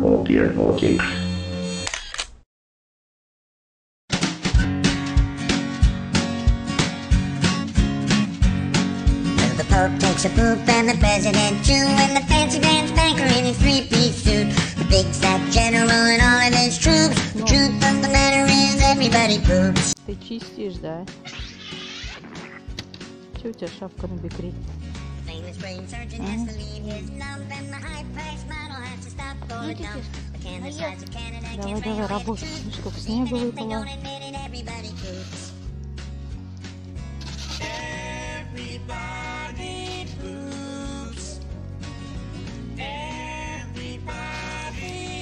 Oh dear, oh dear. Well, the Pope takes a poop and the President too, and the fancy pants banker in his three-piece suit. The big fat general and all of his troops. The truth of the matter is everybody poops. Ты чистишь, да? Че у тебя шапка на Famous brain surgeon has to leave his lump, and the high-priced model has to stop for dump. The canvas sides of Canada давай, bring away the truth. Even if they don't admit it, everybody poops. Everybody poops. Everybody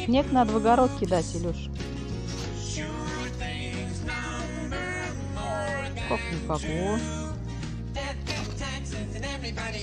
Снег надо в огород кидать, Илюш. Как никого. death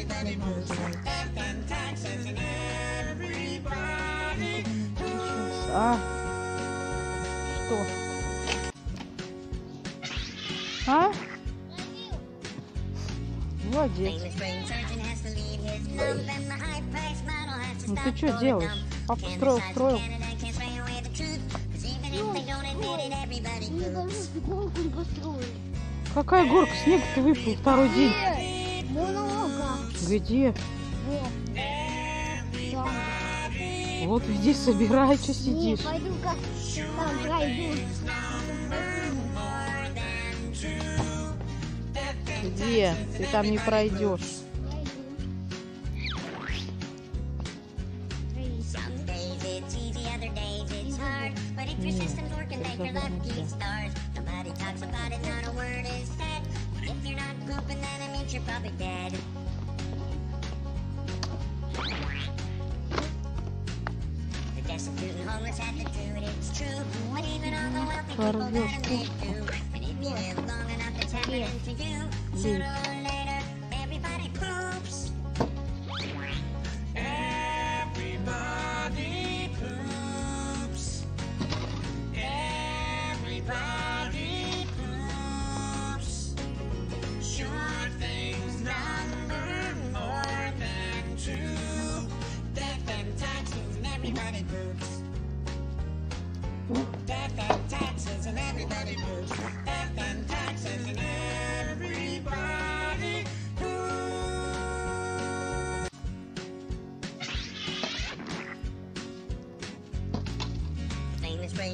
everybody poops. Death and taxes and everybody poops. А? Что? А? Молодец. Ну ты что делаешь? Папа строил, строил. Какая горка? Снег ты выпал второй день. Много. Где? Вот. Там. Вот иди собирай, что Не, сидишь. пойду как там пройду. Где? Ты там не пройдешь. Your Не, system's working, thank your нельзя. stars. Nobody talks about it, not a word is said. If you're not pooping, then it means you're probably dead. The destitute and homeless have to do it, it's true. But even all the wealthy people gotta make do. And if you live long enough, it's happening to you.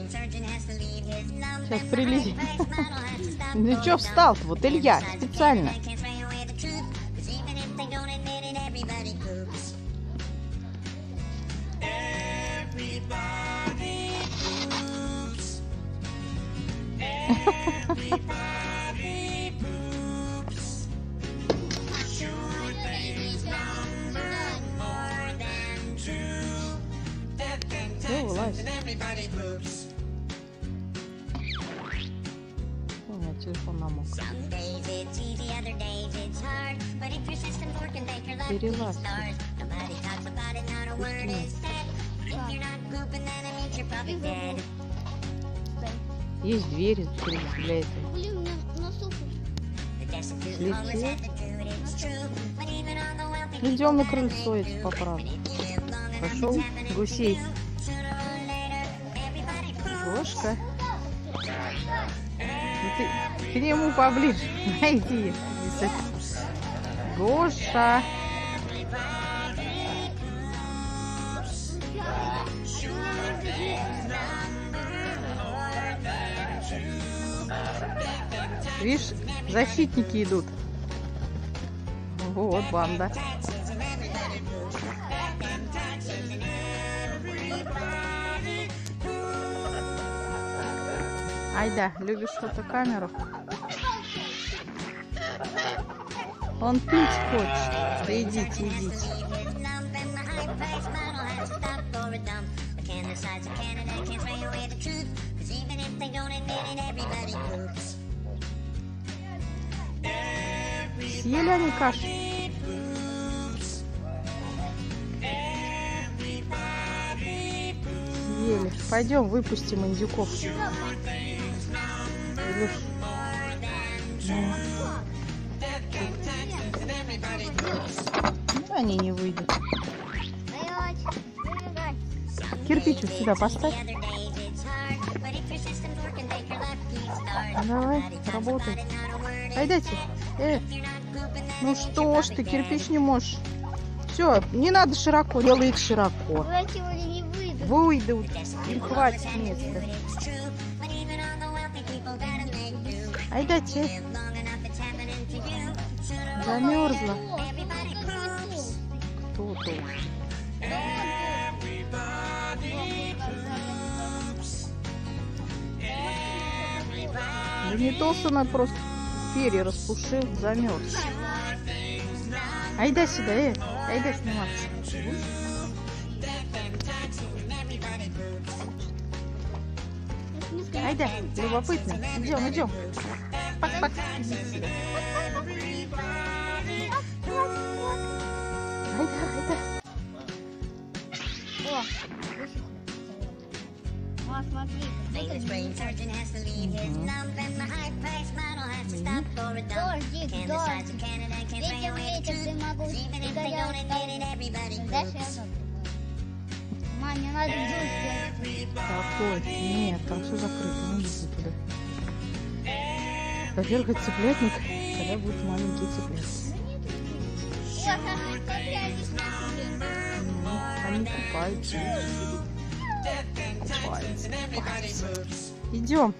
Сейчас прилетит. Ну встал-то? dump. Вот Илья, специально. Canada can't телефон намок. Some days it's easy, other days it's hard. But if your system's working, thank your lucky Перелазь. stars. Nobody talks about it, not a word is said. If you're not pooping, then it means you're probably dead. Есть двери для этого. Блин, на, Идем на крыльцо long enough, Пошел гусей. Ну ты к нему поближе. Найди. Гоша. Видишь, защитники идут. Вот банда. Айда, любишь фотокамеру? Он пить хочет. Идите, идите. Съели они кашу? Съели. Пойдем выпустим индюков. Илюш. Ну. Они не выйдут. Кирпич вот сюда поставь. Давай, работай. Пойдите. Э, ну что ж ты, кирпич не можешь. Все, не надо широко, делай их широко. Выйдут, им хватит места. Айдайте. Замерзла. Кто тут? Да не то, что она просто перья распушил, замерз. Айда сюда, э, айда сниматься. Айда, любопытно. Идем, идем. Пак-пак. Иди сюда. Айда, айда. О, О, смотри, Famous brain surgeon has to leave his lump and the high-priced model has to stop for a dump. дождик, Can the sides дождь. of Canada can spray Ветер, away the ветер, ты truth. могу Even if they тебя don't admit it, everybody Дальше groups. Мам, мне надо. Какой? Нет, там все закрыто, не иди туда. Во-первых, это цыплятник, когда будут маленькие цыплята. Ну, Они купаются. Купаются, купаются. Идем.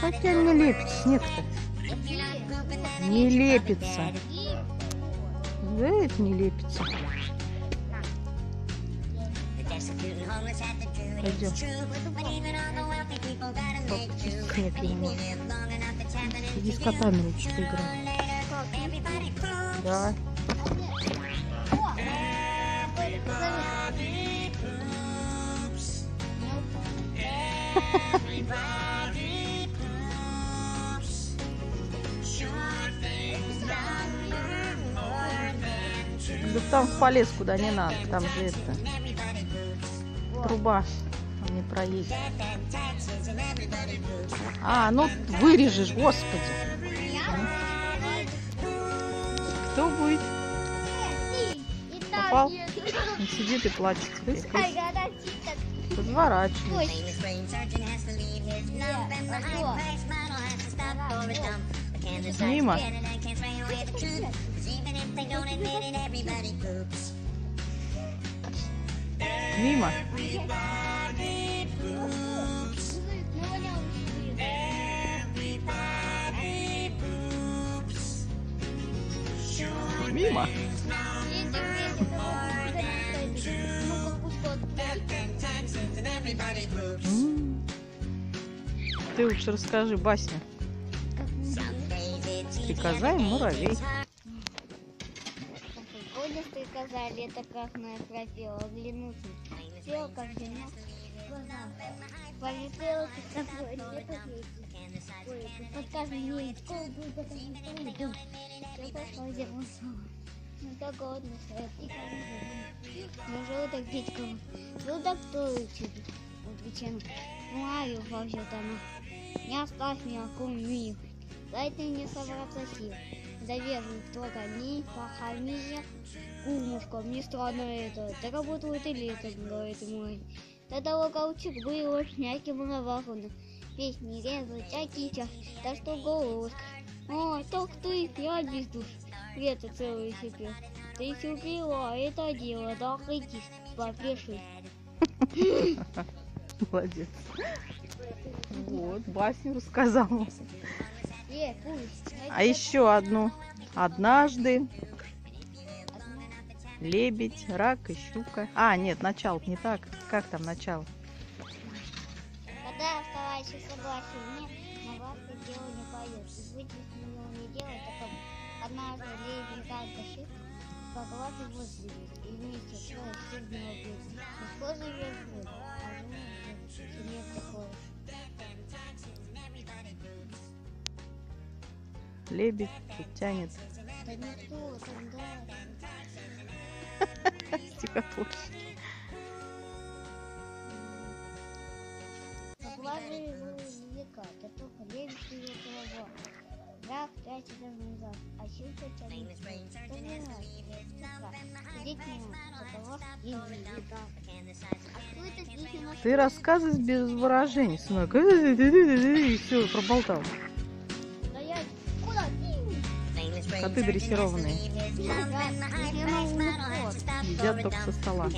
Чисто снег But не if you может. live long enough, it's happening Иди с котами лучше поиграй. Everybody Да. Там в полез куда не надо. Там же это труба. Не проедет. А, ну вырежешь, господи. Кто будет? Попал? Он сидит и плачет. Теперь Разворачивай. Мимо. Мимо. Ты лучше расскажи басню. И муравей. Лето как напропела, оглянуться. Все, как зима, ты с тобой, лето ветер. Ой, под каждым днем школу будет дом. Все пошло зиму снова. Ну так голодно, стоят и кому желудок дядькова. Желудок тоже тебе. Отвечаем. Маю вообще там. Не оставь меня кумир. Дай ты мне собраться сил. Завержен только не похорони меня. Кумушка, мне странно это. Так работает и летом, говорит мой. Тогда локаучик был мягким и наваханным. Песни резать, всякий час. Так что голос. О, так ты, я без душ. Лето целое себе. Ты купила это дело, да, иди попиши. Молодец. Вот, басню рассказала. А еще одну. Однажды лебедь, рак и щука. А, нет, начало не так. Как там начало? Когда оставайся согласен, нет, на вас дело не поет. И быть не делать, таком однажды лебедь рак и щука поглазу возле и вместе свой сильного. И схожи вверх а ну, себе Лебедь тут тянет Да не то, там да. стихотворщик. Поглаживай его века, да только лебедь ее голова. Рак тратит назад, а щука тянет вверх. Кто не знает, Сидеть не может, такова деньги века. А кто это стихи наш? Ты рассказывай без выражений, сынок. И все, проболтал. Коты дрессированные. Едят только со стола.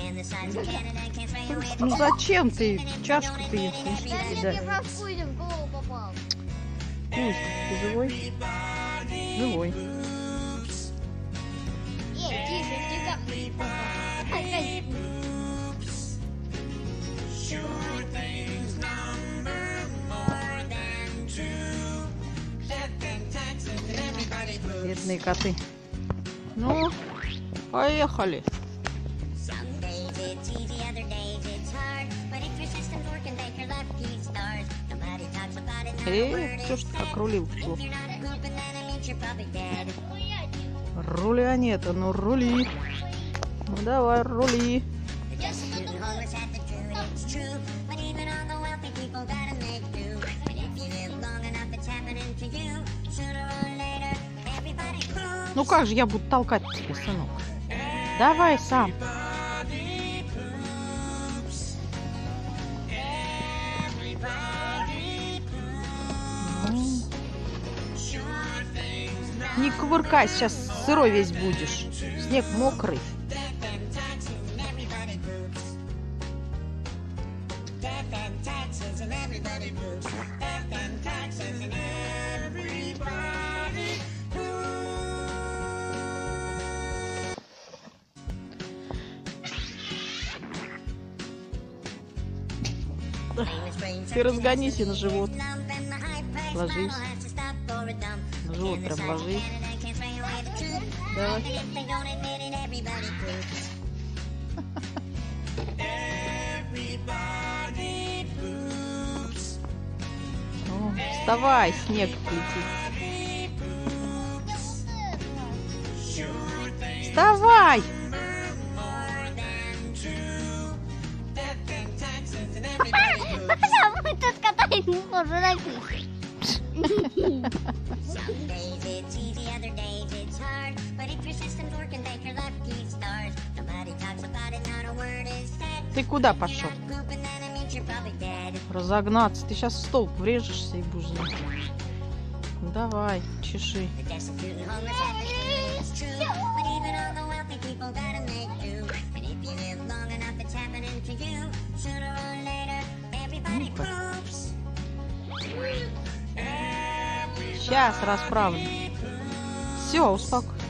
Ну зачем ты? Чашку ты голову попал. Пусть. Ты живой? Живой. You're not pooping, then it means you're probably dead. Руля нет, а ну рули. Ну давай, рули. Ну как же я буду толкать тебя, сынок? Давай сам. Ну. Не кувыркай, сейчас сырой весь будешь. Снег мокрый. Ты разгонись и на живот. Ложись. На живот прям ложись. Давай. О, вставай, снег летит. Вставай! Уже напишем. Some days it's easy, other days it's hard. But if your system's working, thank your lucky stars. Nobody talks about it, not a word is said. Ты куда пошел? Разогнаться. Ты сейчас в столб врежешься и будешь знать. Ну давай, чеши. Ну-ка. Сейчас расправлю. Все, успокойся.